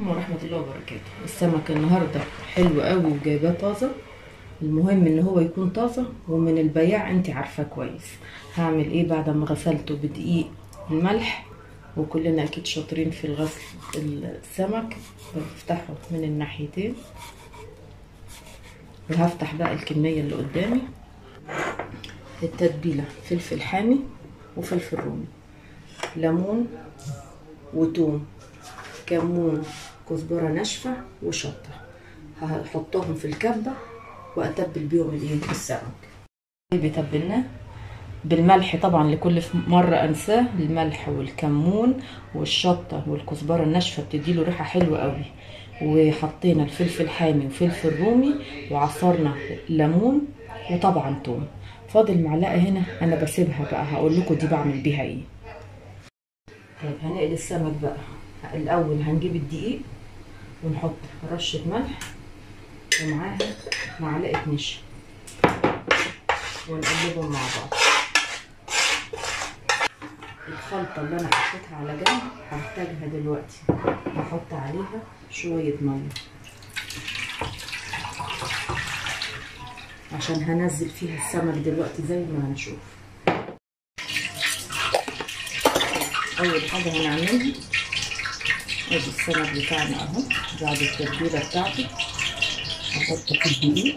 ورحمة الله وبركاته. السمك النهاردة حلو قوي وجايباه طازة. المهم إن هو يكون طازة ومن البياع انت عارفاه كويس. هعمل إيه بعد ما غسلته بدقيق الملح؟ وكلنا أكيد شاطرين في الغسل السمك. بفتحه من الناحيتين. وهفتح بقى الكمية اللي قدامي. التتبيلة فلفل حامي وفلفل رومي. ليمون وتوم. كمون كزبرة ناشفة وشطة. هحطهم في الكبة وأتبل بيهم الايه السمك بتبلناه بالملح طبعا لكل مرة أنساه. الملح والكمون والشطة والكزبرة الناشفة بتديله ريحة حلوة قوي. وحطينا الفلفل حامي وفلفل رومي وعصرنا ليمون وطبعا توم. فاضل معلقة هنا أنا بسيبها بقى. هقول لكم دي بعمل بيها إيه. طيب هنقل السمك بقى. الأول هنجيب الدقيق ونحط رشة ملح ومعاها معلقة نشا ونقلبهم مع بعض. الخلطة اللي أنا حطيتها على جنب هحتاجها دلوقتي. هحط عليها شوية مية عشان هنزل فيها السمك دلوقتي زي ما هنشوف. أول حاجة هنعملها ادي السمك بتاعنا أهو. بعد التتبيلة بتاعته احطه في الدقيق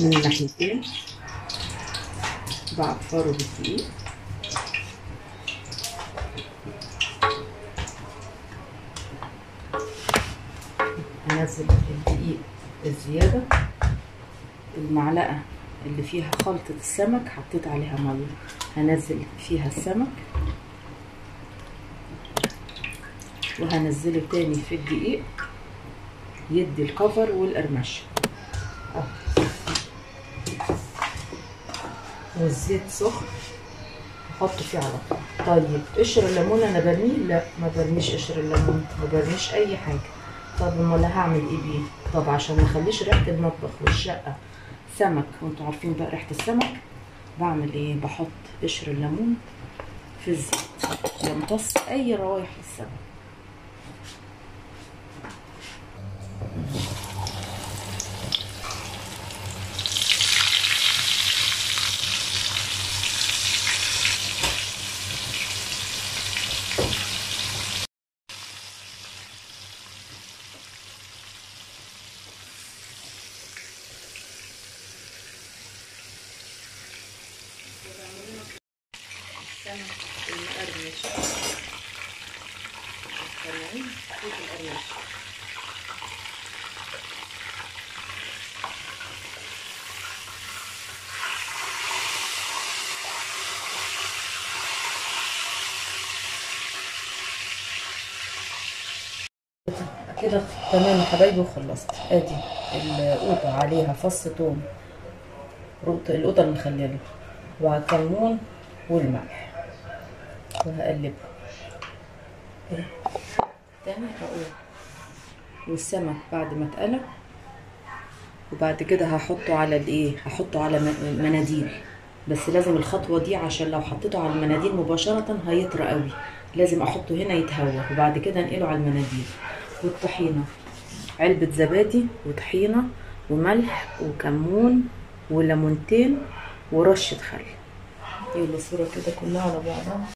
من الناحيتين بعفره بالدقيق انزل الدقيق الزيادة. المعلقة اللي فيها خلطة السمك حطيت عليها مية. هنزل فيها السمك. وهنزله تاني في الدقيق. يدي الكفر والقرمشه والزيت سخن. أحطه فيه على طول. طيب قشر الليمون أنا برميه؟ لا ما برميش قشر الليمون. ما برميش أي حاجة. طب أمال هعمل إيه بيه؟ طب عشان ما أخليش ريحة المطبخ والشقة سمك. وأنتوا عارفين بقى ريحة السمك؟ بعمل إيه؟ بحط قشر الليمون في الزيت. يمتص أي روايح السمك كده تمام يا حبايبي وخلصت. ادي القوطة عليها فص توم. القوطة المخلله وكمون والملح. وهقلبها. تاني هقول. والسمك بعد ما اتقلى وبعد كده هحطه على الإيه؟ هحطه على مناديل. بس لازم الخطوة دي عشان لو حطيته على المناديل مباشرة هيطرى قوي. لازم أحطه هنا يتهوى وبعد كده انقله على المناديل. والطحينة. علبة زبادي وطحينة وملح وكمون وليمونتين ورشة خل. يلا الصورة كده كلها على بعضها.